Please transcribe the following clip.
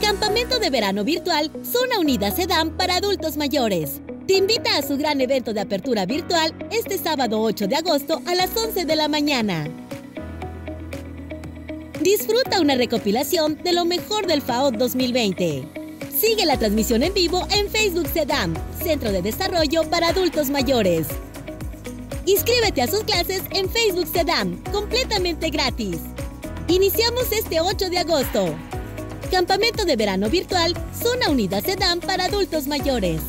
Campamento de verano virtual Zona Unida Sedam para adultos mayores. Te invita a su gran evento de apertura virtual este sábado 8 de agosto a las 11 de la mañana. Disfruta una recopilación de lo mejor del FAO 2020. Sigue la transmisión en vivo en Facebook Sedam, Centro de Desarrollo para Adultos Mayores. Inscríbete a sus clases en Facebook Sedam, completamente gratis. Iniciamos este 8 de agosto. Campamento de verano virtual, Zona Unida Sedam para adultos mayores.